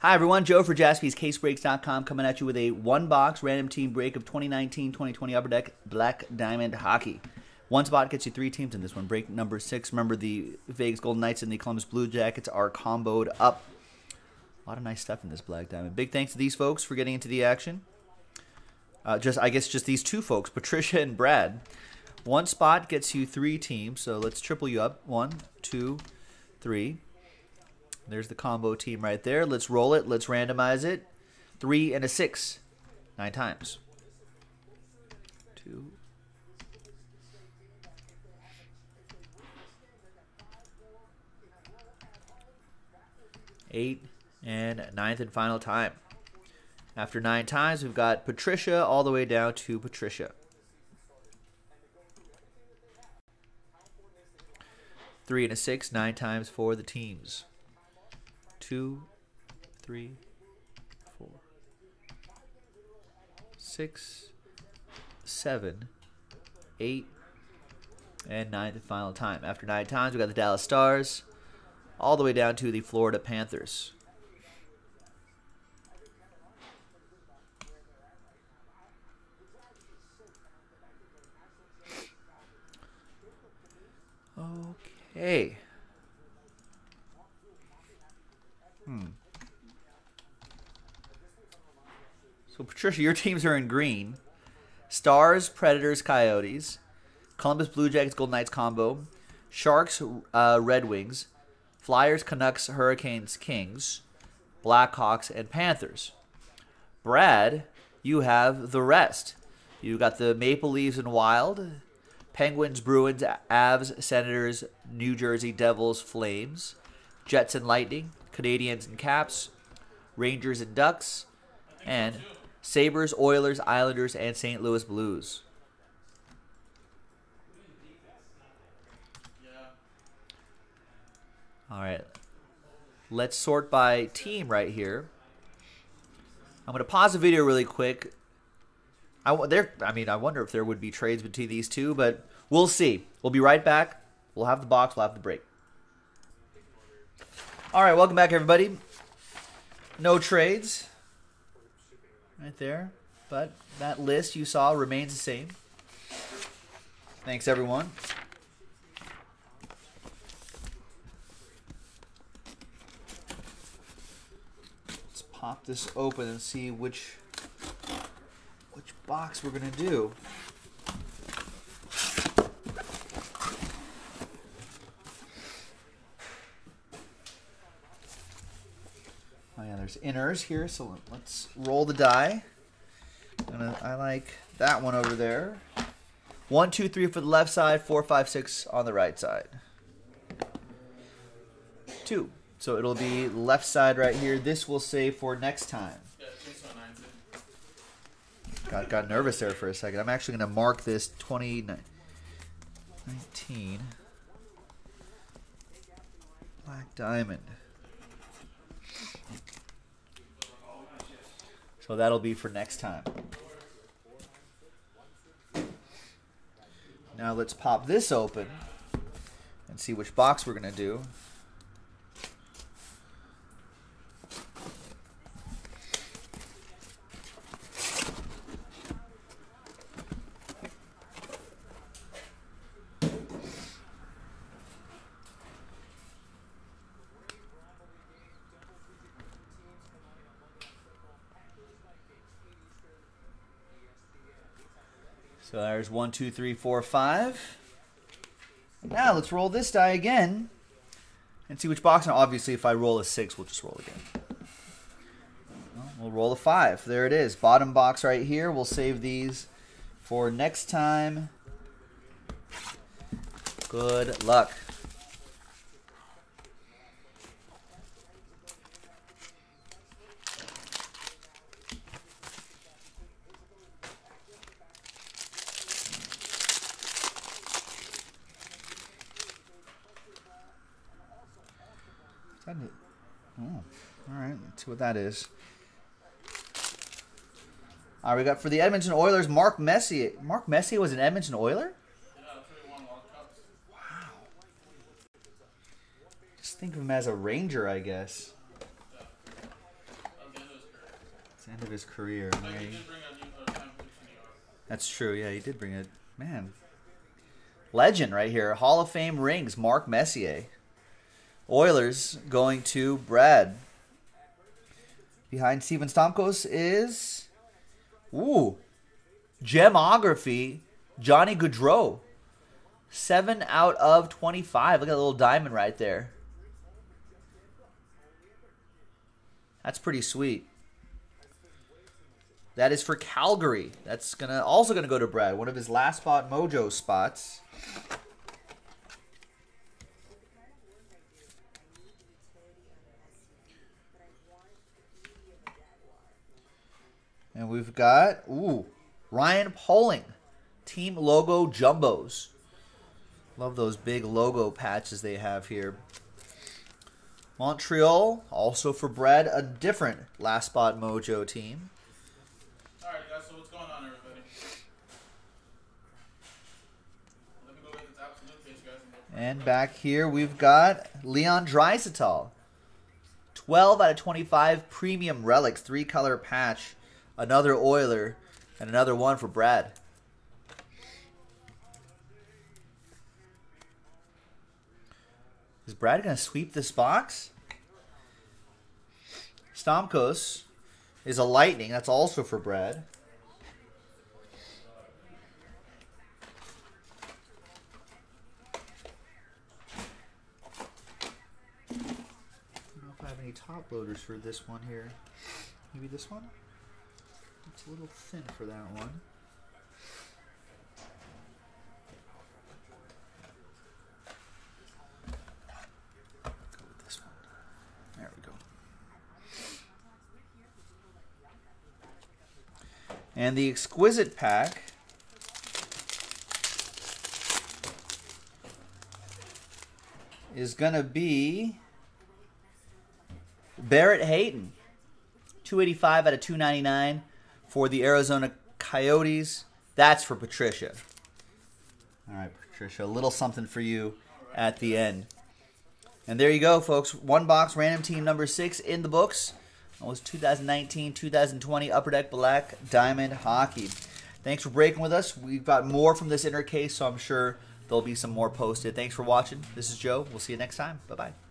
Hi, everyone. Joe for jaspyscasebreaks.com coming at you with a one box random team break of 2019 2020 Upper Deck Black Diamond Hockey. One spot gets you three teams in this one. Break number six. Remember, the Vegas Golden Knights and the Columbus Blue Jackets are comboed up. A lot of nice stuff in this Black Diamond. Big thanks to these folks for getting into the action. Uh, just, I guess, just these two folks, Patricia and Brad. One spot gets you three teams, so let's triple you up. One, two, three. There's the combo team right there. Let's roll it. Let's randomize it. Three and a six. Nine times. Two. Eight. And ninth and final time. After nine times, we've got Patricia all the way down to Patricia. Three and a six, nine times for the teams two, three, four, six, seven, eight, and nine the final time. After nine times, we got the Dallas Stars all the way down to the Florida Panthers. Okay. Hmm. So, Patricia, your teams are in green. Stars, Predators, Coyotes. Columbus Blue Jackets, Golden Knights combo. Sharks, uh, Red Wings. Flyers, Canucks, Hurricanes, Kings. Blackhawks, and Panthers. Brad, you have the rest. You got the Maple Leafs and Wild. Penguins, Bruins, Avs, Senators, New Jersey Devils, Flames. Jets and Lightning. Canadiens and Caps, Rangers and Ducks, and Sabres, Oilers, Islanders, and St. Louis Blues. All right. Let's sort by team right here. I'm going to pause the video really quick. I, there, I mean, I wonder if there would be trades between these two, but we'll see. We'll be right back. We'll have the box. We'll have the break. All right, welcome back, everybody. No trades right there, but that list you saw remains the same. Thanks, everyone. Let's pop this open and see which which box we're gonna do. There's inners here, so let's roll the die. I like that one over there. One, two, three for the left side, four, five, six on the right side. Two. So it'll be left side right here. This will save for next time. Got, got nervous there for a second. I'm actually going to mark this 2019 Black Diamond. So that'll be for next time. Now let's pop this open and see which box we're going to do. So there's one, two, three, four, five. Now let's roll this die again and see which box. Now, obviously, if I roll a six, we'll just roll again. Well, we'll roll a five. There it is. Bottom box right here. We'll save these for next time. Good luck. That oh, all right. Let's see what that is. All right, we got for the Edmonton Oilers, Mark Messier. Mark Messier was an Edmonton Oiler? Wow. Just think of him as a Ranger, I guess. It's the end of his career. Right? he did bring a new uh, time to the New York. That's true. Yeah, he did bring it. Man. Legend right here. Hall of Fame rings. Mark Messier. Oilers going to Brad. Behind Steven Stamkos is. Ooh. Gemography. Johnny Gaudreau. 7 out of 25. Look at that little diamond right there. That's pretty sweet. That is for Calgary. That's gonna also gonna go to Brad. One of his last spot mojo spots. And we've got ooh Ryan Poehling, team logo jumbos. Love those big logo patches they have here. Montreal, also for Brad, a different last spot mojo team. Alright, guys, so what's going on, everybody? Let me go get this absolute case, guys. And And back here we've got Leon Draisaitl. 12 out of 25 premium relics, three color patch, another Oiler, and another one for Brad. Is Brad going to sweep this box? Stamkos is a lightning. That's also for Brad. I don't know if I have any top loaders for this one here. Maybe this one? It's a little thin for that one. Go with this one. There we go. And the exquisite pack is gonna be Barrett Hayton, 285 out of 299 for the Arizona Coyotes. That's for Patricia. All right, Patricia, a little something for you at the end. And there you go, folks. One box random team number six in the books. That was 2019 2020 Upper Deck Black Diamond Hockey. Thanks for breaking with us. We've got more from this inner case, so I'm sure there'll be some more posted. Thanks for watching. This is Joe. We'll see you next time. Bye bye.